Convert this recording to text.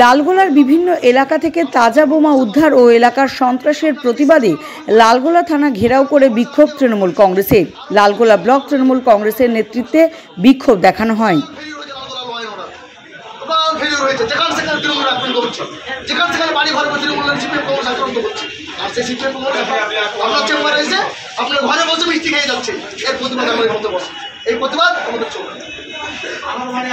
লালগোলার বিভিন্ন এলাকা থেকে তাজা বোমা উদ্ধার ও এলাকার সন্ত্রাসের প্রতিবাদে লালগোলা থানা ঘেরাও করে বিক্ষোভ তৃণমূল কংগ্রেসের লালগোলা ব্লক তৃণমূল কংগ্রেসের নেতৃত্বে বিক্ষোভ দেখানো হয়। এই প্রতিবাদ আমাদের চলবে। ভগবানের